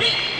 は。